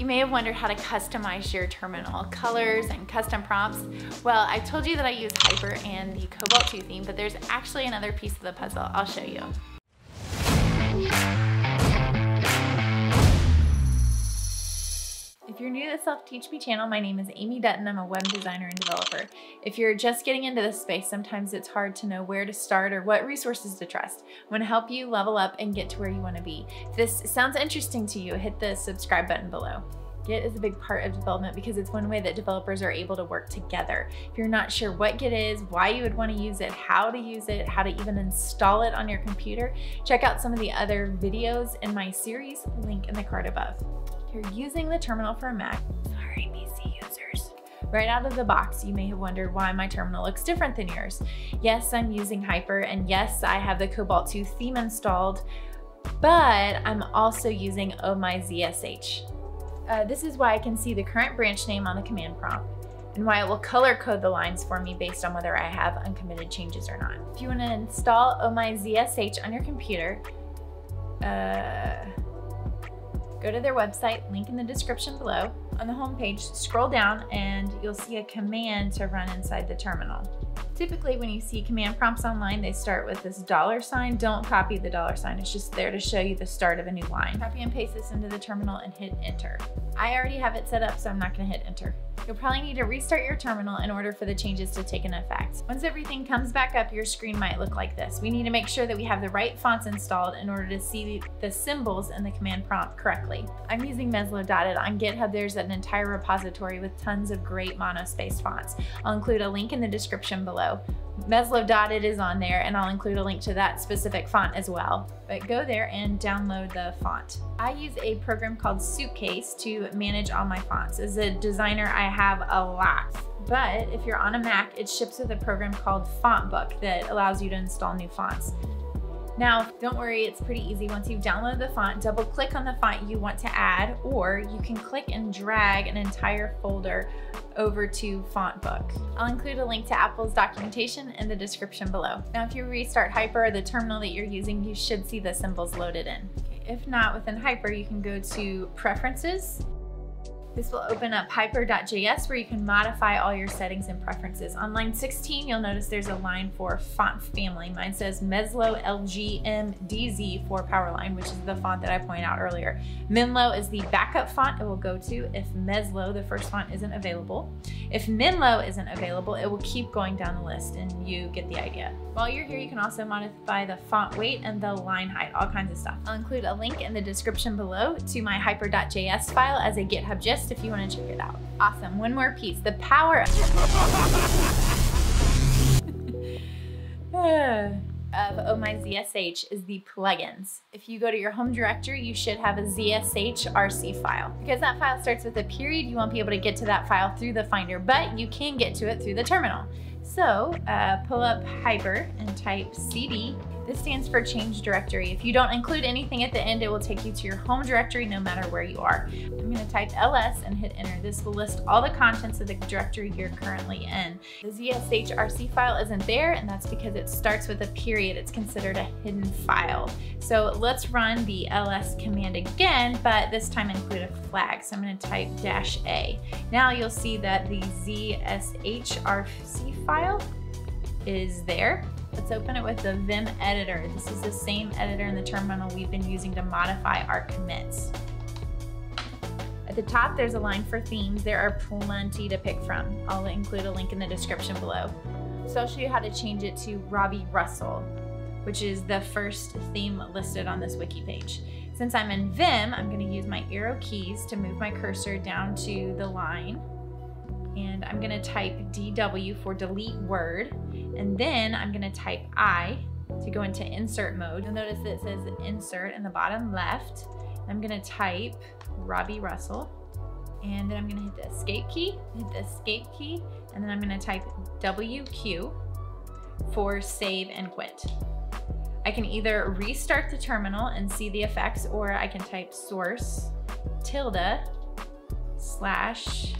You may have wondered how to customize your terminal colors and custom prompts. Well, I told you that I use Hyper and the Cobalt 2 theme, but there's actually another piece of the puzzle. I'll show you. If you're new to the Self Teach Me channel, my name is Amy Dutton. I'm a web designer and developer. If you're just getting into this space, sometimes it's hard to know where to start or what resources to trust. I'm gonna help you level up and get to where you wanna be. If this sounds interesting to you, hit the subscribe button below. Git is a big part of development because it's one way that developers are able to work together. If you're not sure what Git is, why you would want to use it, how to use it, how to even install it on your computer, check out some of the other videos in my series, link in the card above you're using the terminal for a Mac, sorry PC users, right out of the box, you may have wondered why my terminal looks different than yours. Yes, I'm using Hyper, and yes, I have the Cobalt 2 theme installed, but I'm also using Oh My ZSH. Uh, this is why I can see the current branch name on the command prompt and why it will color code the lines for me based on whether I have uncommitted changes or not. If you want to install Oh My ZSH on your computer, uh, Go to their website, link in the description below. On the homepage, scroll down and you'll see a command to run inside the terminal. Typically when you see command prompts online, they start with this dollar sign. Don't copy the dollar sign. It's just there to show you the start of a new line. Copy and paste this into the terminal and hit enter. I already have it set up, so I'm not gonna hit enter. You'll probably need to restart your terminal in order for the changes to take an effect. Once everything comes back up, your screen might look like this. We need to make sure that we have the right fonts installed in order to see the symbols in the command prompt correctly. I'm using Meslo Dotted. On GitHub, there's an entire repository with tons of great monospaced fonts. I'll include a link in the description below. Meslo Dotted is on there and I'll include a link to that specific font as well. But go there and download the font. I use a program called Suitcase to manage all my fonts. As a designer, I have a lot. But if you're on a Mac, it ships with a program called Fontbook that allows you to install new fonts. Now, don't worry, it's pretty easy. Once you've downloaded the font, double click on the font you want to add, or you can click and drag an entire folder over to Fontbook. I'll include a link to Apple's documentation in the description below. Now, if you restart Hyper, or the terminal that you're using, you should see the symbols loaded in. If not, within Hyper, you can go to Preferences, this will open up hyper.js where you can modify all your settings and preferences. On line 16, you'll notice there's a line for font family. Mine says Meslo LGMDZ for Powerline, which is the font that I pointed out earlier. Menlo is the backup font it will go to if Meslo, the first font, isn't available. If Menlo isn't available, it will keep going down the list and you get the idea. While you're here, you can also modify the font weight and the line height, all kinds of stuff. I'll include a link in the description below to my hyper.js file as a GitHub gist if you want to check it out. Awesome. One more piece. The power of Oh My ZSH is the plugins. If you go to your home directory, you should have a ZSH RC file. Because that file starts with a period, you won't be able to get to that file through the Finder, but you can get to it through the terminal. So uh, pull up Hyper and type cd this stands for change directory. If you don't include anything at the end, it will take you to your home directory no matter where you are. I'm gonna type ls and hit enter. This will list all the contents of the directory you're currently in. The ZSHRC file isn't there, and that's because it starts with a period. It's considered a hidden file. So let's run the ls command again, but this time include a flag. So I'm gonna type dash a. Now you'll see that the ZSHRC file is there. Let's open it with the Vim editor. This is the same editor in the terminal we've been using to modify our commits. At the top, there's a line for themes. There are plenty to pick from. I'll include a link in the description below. So I'll show you how to change it to Robby Russell, which is the first theme listed on this wiki page. Since I'm in Vim, I'm gonna use my arrow keys to move my cursor down to the line and I'm gonna type DW for delete word, and then I'm gonna type I to go into insert mode. You'll notice that it says insert in the bottom left. I'm gonna type Robby Russell, and then I'm gonna hit the escape key, hit the escape key, and then I'm gonna type WQ for save and quit. I can either restart the terminal and see the effects, or I can type source tilde slash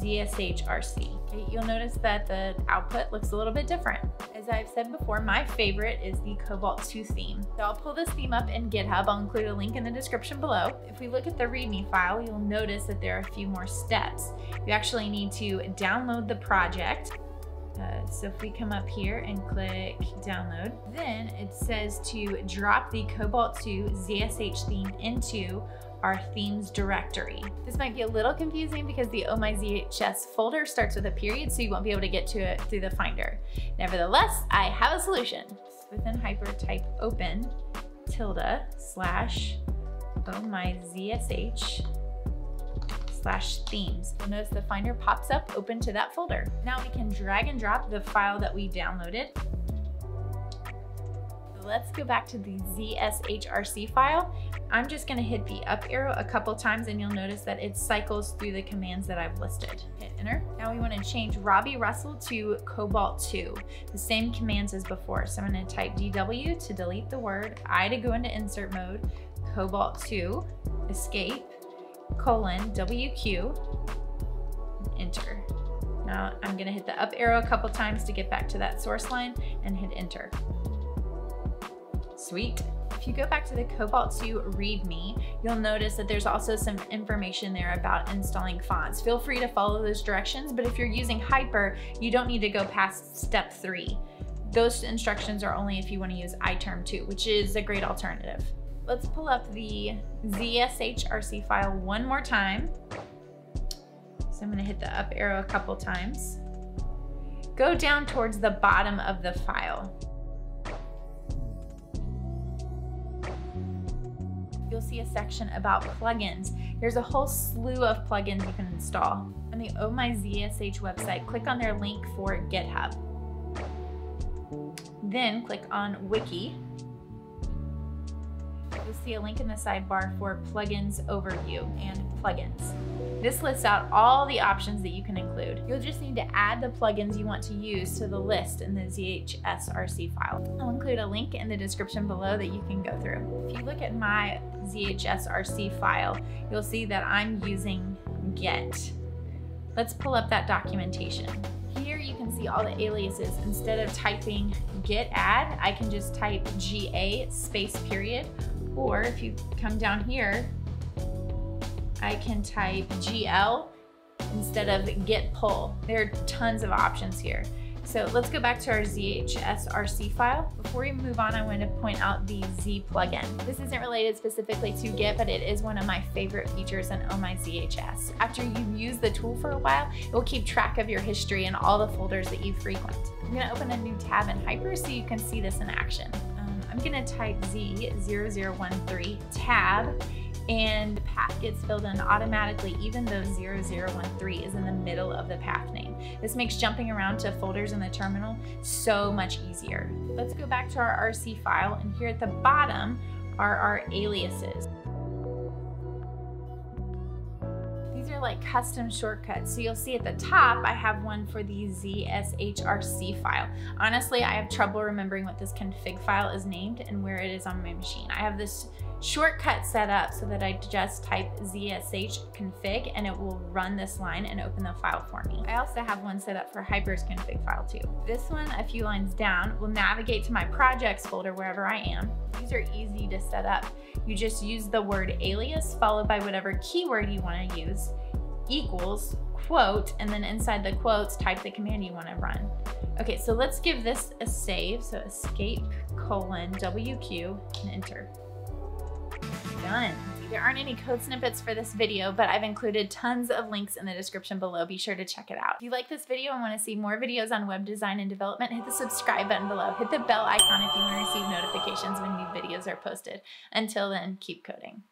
ZSHRC. You'll notice that the output looks a little bit different. As I've said before, my favorite is the Cobalt 2 theme. So I'll pull this theme up in GitHub. I'll include a link in the description below. If we look at the README file, you'll notice that there are a few more steps. You actually need to download the project. Uh, so if we come up here and click download, then it says to drop the Cobalt 2 ZSH theme into our themes directory. This might be a little confusing because the Oh My ZSH folder starts with a period, so you won't be able to get to it through the Finder. Nevertheless, I have a solution. Within Hyper, type open tilde slash Oh My ZSH slash themes. You'll notice the Finder pops up open to that folder. Now we can drag and drop the file that we downloaded let's go back to the ZSHRC file. I'm just gonna hit the up arrow a couple times and you'll notice that it cycles through the commands that I've listed. Hit enter. Now we wanna change Robby Russell to Cobalt 2, the same commands as before. So I'm gonna type DW to delete the word, I to go into insert mode, Cobalt 2, escape, colon, WQ, enter. Now I'm gonna hit the up arrow a couple times to get back to that source line and hit enter. Sweet. If you go back to the Cobalt 2 README, you'll notice that there's also some information there about installing fonts. Feel free to follow those directions, but if you're using Hyper, you don't need to go past step three. Those instructions are only if you wanna use iTerm 2, which is a great alternative. Let's pull up the ZSHRC file one more time. So I'm gonna hit the up arrow a couple times. Go down towards the bottom of the file. You'll see a section about plugins. There's a whole slew of plugins you can install. On the Oh My ZSH website, click on their link for GitHub. Then click on Wiki. You'll see a link in the sidebar for Plugins Overview and Plugins. This lists out all the options that you can include. You'll just need to add the plugins you want to use to the list in the ZSHRC file. I'll include a link in the description below that you can go through. If you look at my ZSHRC file, you'll see that I'm using git. Let's pull up that documentation. Here you can see all the aliases. Instead of typing git add, I can just type GA space period. Or if you come down here, I can type GL instead of git pull. There are tons of options here. So let's go back to our ZSHRC file. Before we move on, I want to point out the Z plugin. This isn't related specifically to Git, but it is one of my favorite features in Oh My ZSH. After you've used the tool for a while, it will keep track of your history and all the folders that you frequent. I'm gonna open a new tab in Hyper so you can see this in action. Um, I'm gonna type Z0013 tab and the path gets filled in automatically even though 0013 is in the middle of the path name. This makes jumping around to folders in the terminal so much easier. Let's go back to our RC file and here at the bottom are our aliases. Like custom shortcuts. So you'll see at the top, I have one for the ZSHRC file. Honestly, I have trouble remembering what this config file is named and where it is on my machine. I have this shortcut set up so that I just type zsh config and it will run this line and open the file for me. I also have one set up for Hyper's config file too. This one, a few lines down, will navigate to my projects folder wherever I am. These are easy to set up. You just use the word alias followed by whatever keyword you want to use equals quote and then inside the quotes type the command you want to run. Okay, so let's give this a save. So escape colon WQ and enter done. There aren't any code snippets for this video, but I've included tons of links in the description below. Be sure to check it out. If you like this video and want to see more videos on web design and development, hit the subscribe button below. Hit the bell icon if you want to receive notifications when new videos are posted. Until then, keep coding.